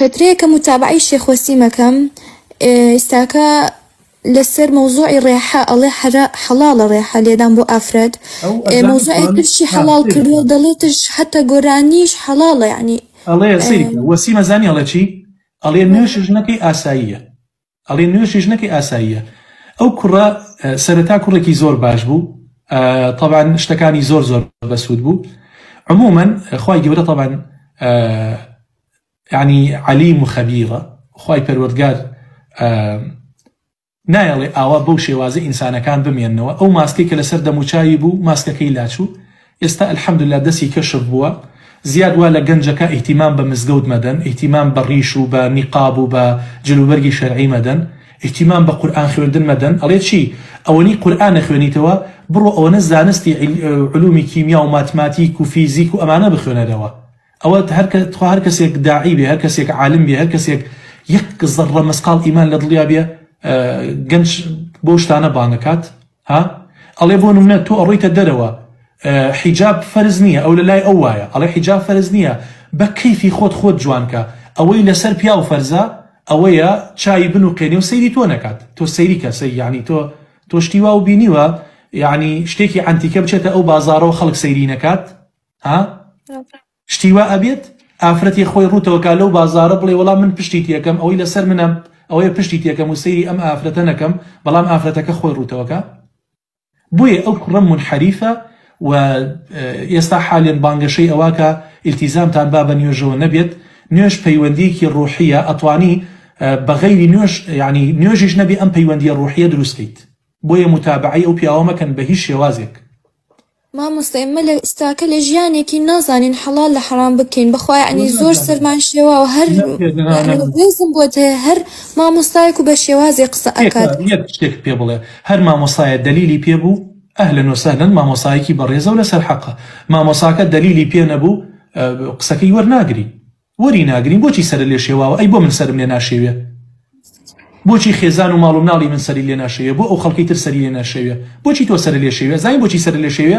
فترەیەکە متابعی شێخوەسیمەکەم ئێستاکە لەسەر مۆزوعی ڕێحە ئەڵێ حەڵاڵە ڕێحە لێدان بۆ ئافرەت مۆزوعی ترشی حەڵال کردووە دەڵێتش حتا گۆرانیش حەڵاڵە ینی ئەڵێ وەسیمە زانی ئەڵە چی ئەڵێ نوێشش نەکەی ئاساییە ئەڵێ نوێشش نەکەی ئاساییە ئەو کوڕە سەرەتا کوڕێکی زۆر باش بوو طبعا شتەکانی زۆر زۆر بەسوود بوو عموما خی گەورە طبعا ینی علیم و خەبیڕە خی پەروەردگار نایڵێ ئاوا بەو شێوازە ئینسانەکان بمێنەوە ئەو ماسکی کە لەسەر دەموچایی بوو ماسکەکەی لاچوو. ئێستا الحەمدلا دەستی کەشف بووە. زیاد وا لە گەنجەکە ئیتیمان بە مزگەوت مەدەن ئیتیمان بە ڕیش و بە نیقاب و بە جلوبەرگی شەرعی مەدەن ئیتیمان بە قورآان خوێندن مەدەن. ئەڵێ چی؟ ئەوەنی قورآانە خوێنیتەوە بڕۆ ئەوەنە زانستی علومی کیمیا و ماتماتیک و ئەوە هەر کەسێک داعی بێ هەر کەسێک عالم بێ هەر کەسێک یەک زەڕە مەسقال ئیمان لە دڵیا بێ گەنج بۆ شتانە بانەکات ها؟ ئەڵێ بۆ نمونە تۆ ئەڕۆیتە دەرەوە حیجاب فەرز نییە ئەو لە لای ئەو وایە ئەڵێ حیجاب فەرز نییە بە کەیفی خۆت خۆت جوانکە ئەوەی لەسەر پیا و فەرزە ئەوەیە چای بن و قێنی و سەیری تۆ نەکات تۆ سەیری کەسی یعنی تۆ تۆشتیوا و بینیوە یعنی شتێکی ئەنتیکە بچێتە ئەو بازارەوە خەڵک سەیری نەکات ها شتیوا ئەبێت؟ ئافرەتی خۆی ڕوتەوەکە لەو بازارە بڵێ وەڵام من پشتی تێکەم ئەوەی لەسەر منم ئەوەیە پشتی تێکەم و سەیری ئەم ئافرەتە نەکەم بەڵام ئافرەتەکە خۆی ڕوتەوەکە بۆیە ئەو کوڕم منحریفە و ئێستا حالێن بانگەشەی ئەوواکە ئیلتیزامتان با بە نوێژەوە نەبێت. نوێش پەیوەندیکی ڕوحیە ئەتوانی بەغیری نوێش ینی نوێژیش نەبی ئەم پەیوەندی ڕوحیە دروستکەیت. بۆیە متابعی ئەو پیاوەمەکەن بە هیچ مامۆستایمە لە ئستاکە لە ژیانێکی نازانین حەڵال لە حرام بکەین. بخوای ئەنی زۆر سەرمان شێوە و هەر بێزم بۆ هەر مامۆستایەک و بە شێوازی قسە ئەکات شتێک پێ بڵێ. هەر مامۆسایە دلیلی پێبوو ئەهلە نووسەن مامۆسایەکی بەڕێزە و لەسەر حەقە. مامۆساکە دلیلی پێ نەبوو قسەکەی وەرناگری. وەری ناگرین بۆچی سەر لێ شێواوە ئەی بۆ من سرم لێ ناشێوێ؟ بۆچی خێزان و ماڵ و ناڵی من سەری لێ ناشەوێ بۆ ئەو خەڵکی تر سەری لێ ناشەوێ بۆچی تۆ سەر لێ شێوێ زای بۆچی سەر لێ شێوێ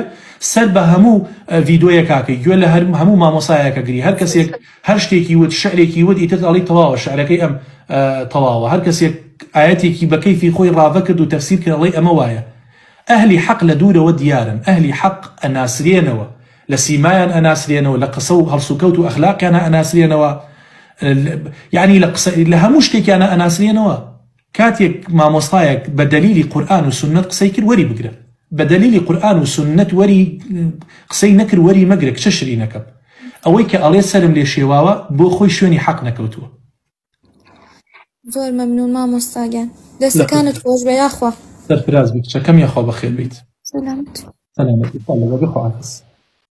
سەر بە هەموو ڤیددیوە کاکەی. گوێ لە هەر هەموو مامۆسایەکە گری. هەر کەسێک هەر شتێکی وت شعرێکی وت ئیتر ئەڵی تەواوە. شعرەکەی ئەم تەواوە. هەر کەسێک ئاەتێکی بەکەیفی خۆی ڕاوە کرد و تەفسیر کرد ئەڵی ئەمە وایە. ئەهلی حەق لە دوورەوە دیارن. ئەهلی حەق ئەناسرێنەوە. لە سیمایان ئەناسرێنەوە. لە قسە و هەڵسوکەوت و ئەخلاقیانە ئەناسرێنەوە. یعنی لە هەموو شتێکیانە ئەناسرێنەوە. کاتێک مامۆستایەک بە دلیلی قورآن و سنت قسەی کرد وەری بگرە. بە دلیلی قورآن و سنت وەری قسەی نەکرد وەری مەگرێک چه شری نەکەم. ئەوەی کە ئەڵێ سرم لێ شێواوە بۆ خۆی شوێنی حەق نەکەوتووە. زۆر مەمنون مامۆستاگەن. دەستەکانت خۆش بە یاخوا. سەرفراز بیت چەکەم یاخوا بەخێر بیت. سلامت. سلامەتی. بخوا حافظ